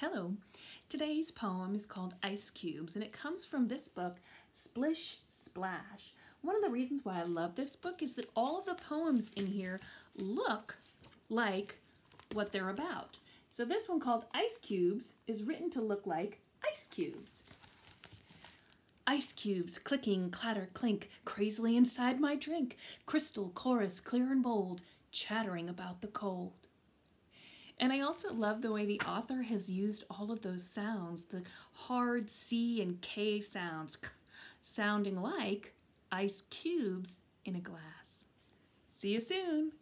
Hello. Today's poem is called Ice Cubes and it comes from this book, Splish Splash. One of the reasons why I love this book is that all of the poems in here look like what they're about. So this one called Ice Cubes is written to look like ice cubes. Ice cubes, clicking, clatter, clink, crazily inside my drink. Crystal chorus, clear and bold, chattering about the cold. And I also love the way the author has used all of those sounds, the hard C and K sounds, sounding like ice cubes in a glass. See you soon.